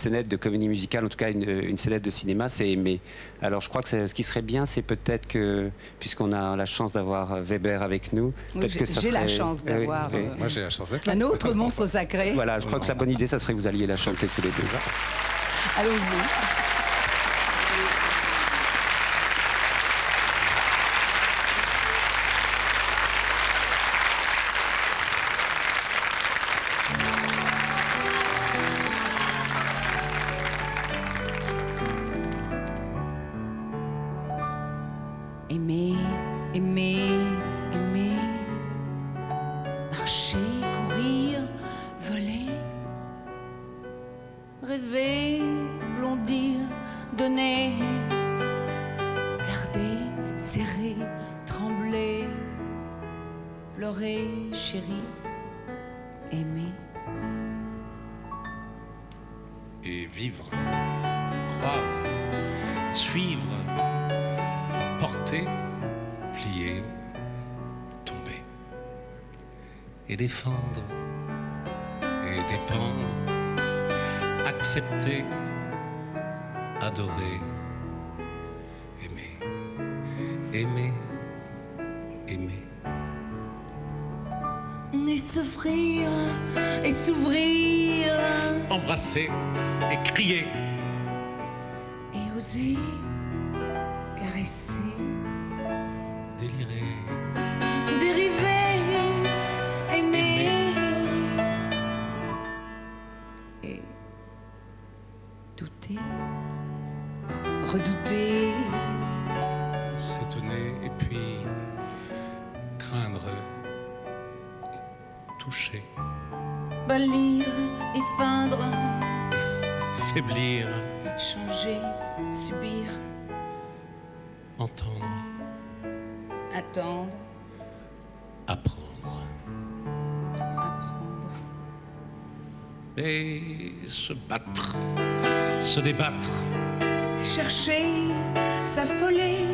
scénette de comédie musicale, en tout cas une, une scénette de cinéma, c'est aimer. Alors je crois que ce qui serait bien, c'est peut-être que, puisqu'on a la chance d'avoir Weber avec nous, Oui, peut-être que ça j'ai la serait- chance Oui, oui, d'avoir, oui. euh, Moi, j'ai la chance d'être là. Un autre monstre sacré. Voilà, je crois que la bonne idée, ça serait que vous alliez la chanter tous les deux. Allons-y. Aimer, aimer, aimer, marcher, courir, voler, rêver, blondir, donner, garder, serrer, trembler, pleurer, chérir, aimer. Et vivre, croire, suivre, porter, plier, tomber. Et défendre, et dépendre, accepter, adorer, aimer, aimer, aimer. Et s'offrir, et s'ouvrir, Embrasser et crier, et oser, caresser, délirer, dériver, aimer. Et douter, redouter, s'étonner et puis craindre, toucher, bâlir et feindre, faiblir, changer, subir, entendre, attendre, apprendre. apprendre, Et se battre, se débattre, chercher, s'affoler,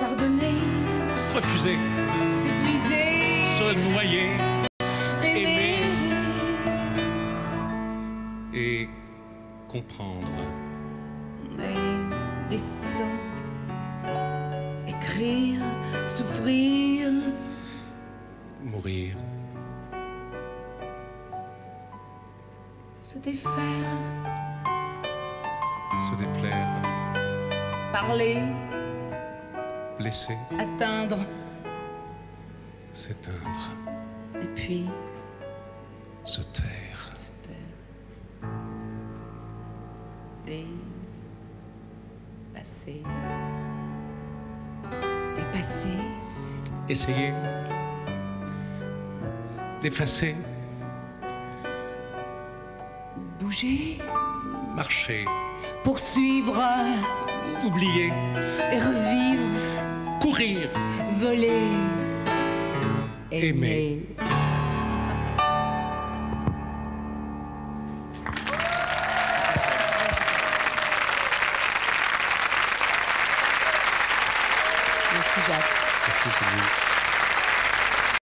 pardonner, refuser, s'épuiser, se noyer aimer. et comprendre. Et descendre, écrire, souffrir, Mourir, se défaire, se déplaire, parler, blesser, atteindre, s'éteindre, et puis. Se taire. se taire. Et Essayer. D'effacer, bouger, marcher, poursuivre. Oublier, et revivre, courir, voler, Aimer. aimer. Sıcak. Nasılsın?